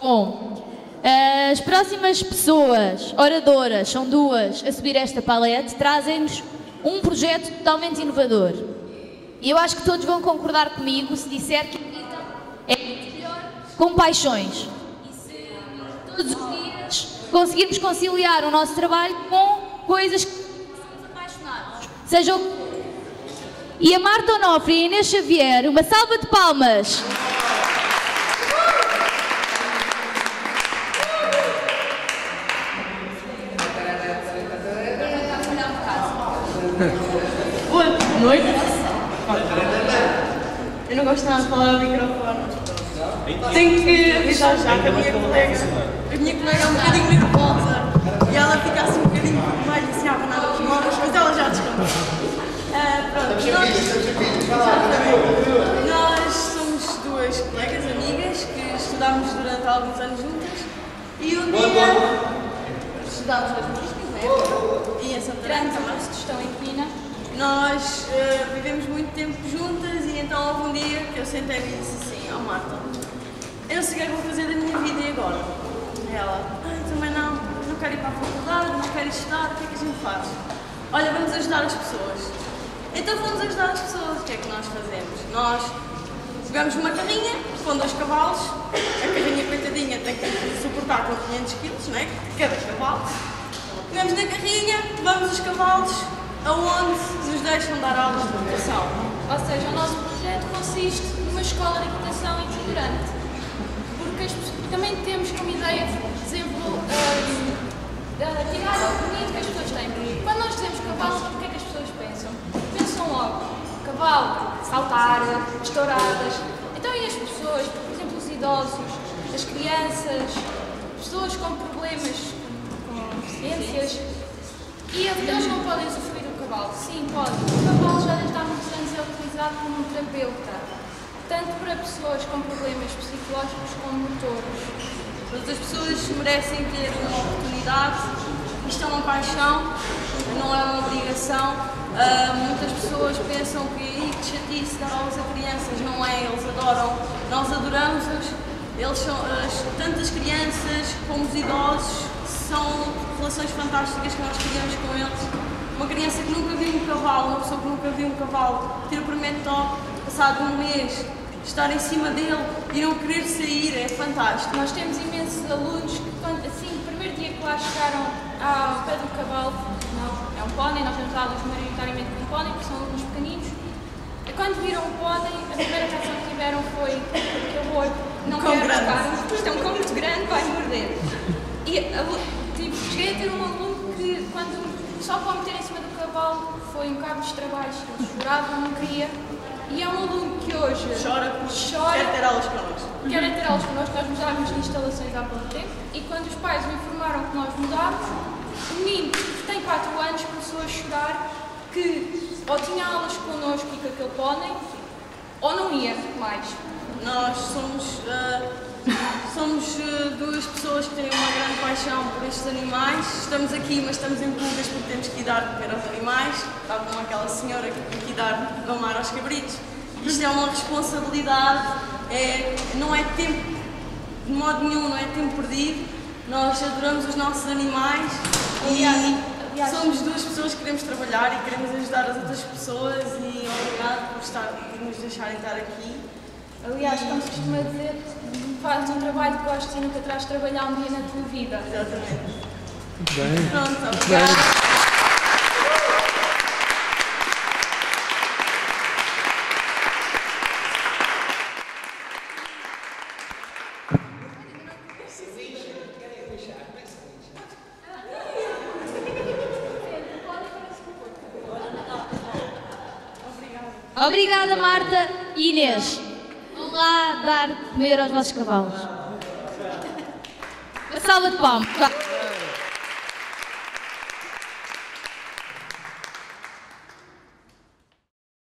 Bom, as próximas pessoas, oradoras, são duas, a subir esta palete, trazem-nos um projeto totalmente inovador. E eu acho que todos vão concordar comigo se disser que é com paixões. E se todos os dias conseguirmos conciliar o nosso trabalho com coisas que somos apaixonados. Seja o. E a Marta Onofre e a Inês Xavier, uma salva de palmas. Boa noite. Eu não gosto nada de falar ao microfone. Tenho que avisar já que a minha colega, a minha colega é um bocadinho nervosa e ela fica assim um bocadinho vermelha, assim, a abanar as mãos, mas ela já desconta. Ah, pronto, nós, nós somos duas colegas, amigas, que estudámos durante alguns anos juntas e um dia estudámos as músicas, E em Santarém também. Estão em Pina. Nós eh, vivemos muito tempo juntas e então houve um dia que eu sentei e disse assim, ó Marta, eu sei o que é que vou fazer da minha vida e agora? Ela, ai, também não, não quero ir para a faculdade, não quero estudar, o que é que a gente faz? Olha, vamos ajudar as pessoas. Então fomos ajudar as pessoas, o que é que nós fazemos? Nós pegamos uma carrinha com dois cavalos, a carrinha coitadinha tem que suportar com 500 kg, né? Cada cavalo. Pegamos na carrinha, vamos os cavalos aonde nos deixam dar aulas de educação. Ou seja, o nosso projeto consiste numa escola de equitação itinerante. Porque as também temos como ideia desenvolver, tirar o bonito que as pessoas têm. Quando nós dizemos cavalo, o que é que as pessoas pensam? Pensam logo, cavalo, saltar, estouradas. Então e as pessoas, por exemplo, os idosos, as crianças, pessoas com problemas, deficiências, e eles não podem usufruir do cavalo. Sim, podem. O cavalo já desde há muitos anos é utilizado como um terapeuta, tanto para pessoas com problemas psicológicos como motores. Todas as pessoas merecem ter uma oportunidade, isto é uma paixão, não é uma obrigação. Ah, muitas pessoas pensam que "Ih, que chatice dar aulas a crianças, não é, eles adoram, nós adoramos-os, eles são, as, tanto as crianças como os idosos, são relações fantásticas que nós criamos com eles. Uma criança que nunca viu um cavalo, uma pessoa que nunca viu um cavalo, ter o primeiro toque, passado um mês, estar em cima dele e não querer sair, é fantástico. Nós temos imensos alunos que, quando, assim, o primeiro dia que lá chegaram ao pé do cavalo, não, é um pônei, nós temos aulas maioritariamente com pônei, porque são alunos pequeninos, e quando viram o pônei, a primeira reação que tiveram foi que horror, não quero tocar, isto é um cão muito grande, vai morder. E tipo, cheguei a ter um aluno que, quando, só para o meter em cima do cavalo, foi um cabo de trabalhos, ele chorava, não queria, e é um aluno que hoje Chora chora quer ter aulas connosco. querem ter aulas connosco, nós mudámos de instalações há pouco tempo e quando os pais me informaram que nós mudámos, o menino que tem 4 anos começou a chorar que ou tinha aulas connosco e com aquele pônei ou não ia mais. Nós somos, ah, duas pessoas que têm uma grande paixão por estes animais. Estamos aqui, mas estamos em pulgas porque temos que ir dar de comer aos animais. Está como aquela senhora que tem que ir dar de mamar aos cabritos. Isto é uma responsabilidade, é, não é tempo, de modo nenhum, não é tempo perdido. Nós adoramos os nossos animais e somos duas pessoas que queremos trabalhar e queremos ajudar as outras pessoas e obrigado por, estar, por nos deixarem estar aqui. Aliás, como se costuma dizer, fazes um trabalho que gostes e nunca terás de trabalhar um dia na tua vida. Exatamente. Muito bem. Pronto, obrigada. Obrigada, Marta e Inês. Lá dar comer aos vossos cavalos. Uma salva de palmas.